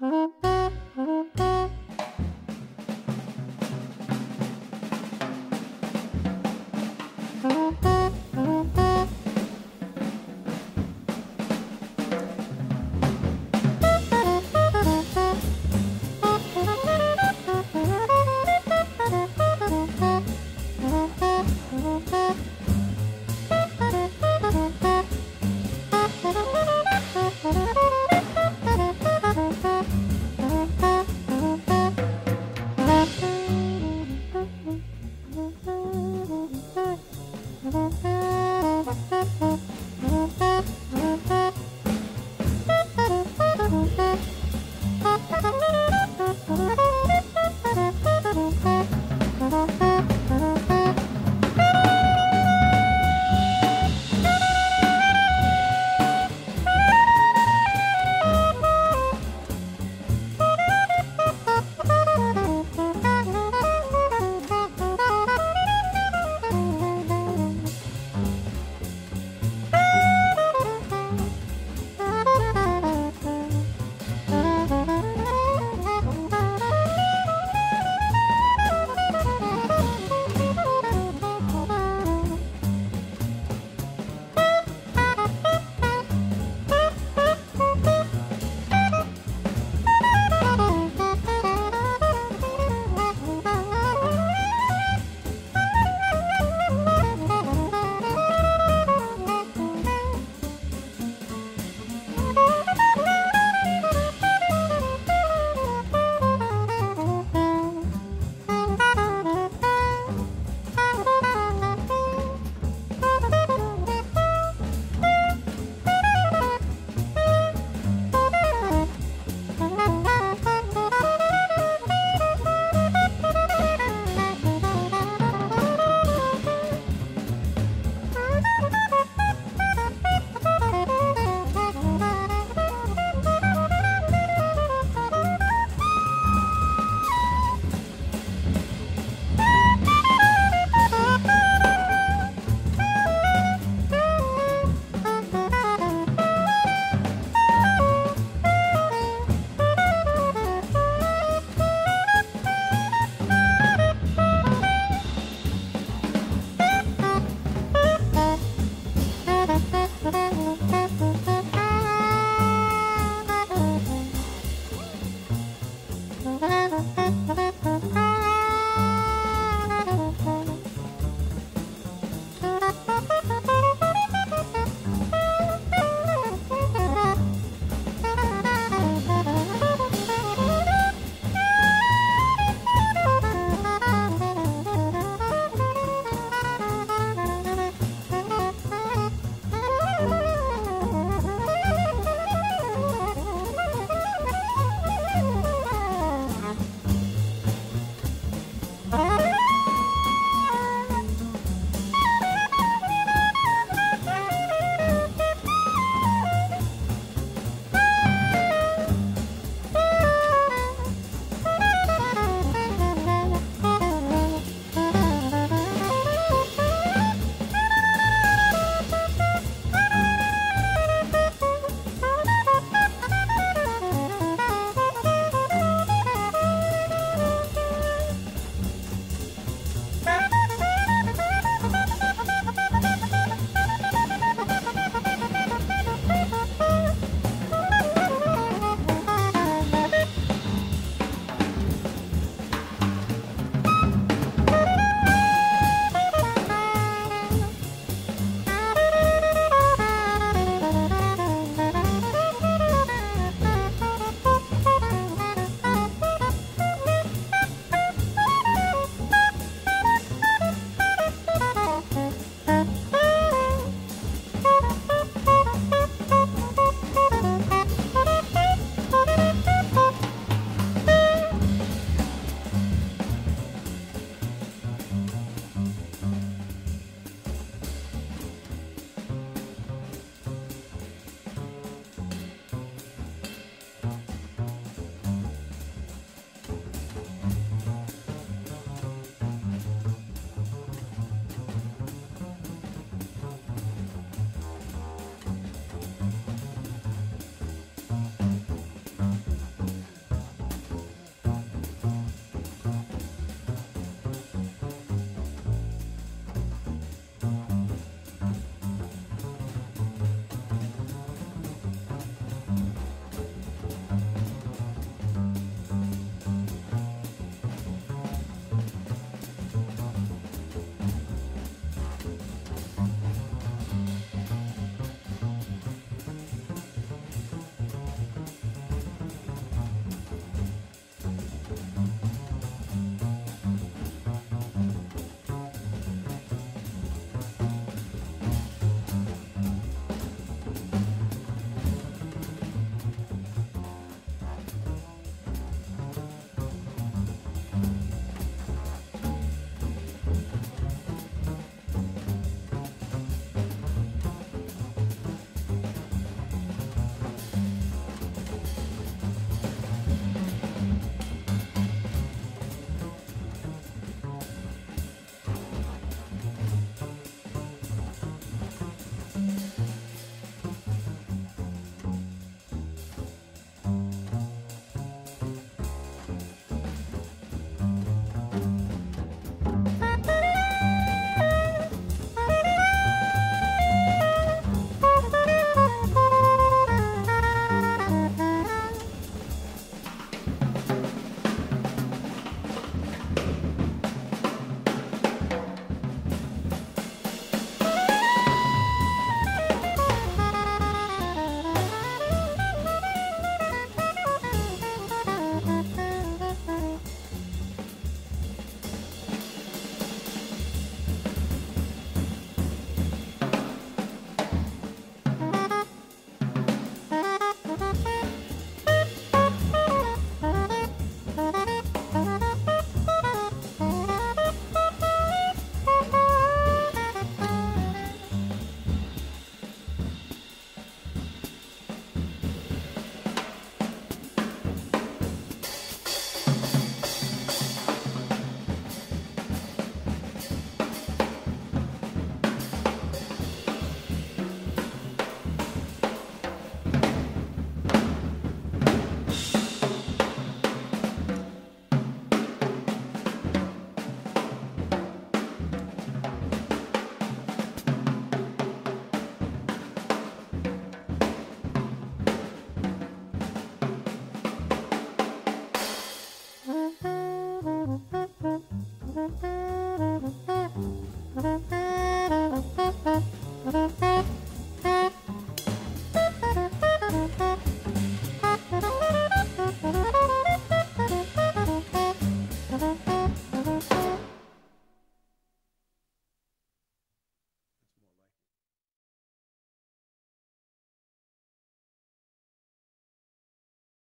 嗯 Thank you.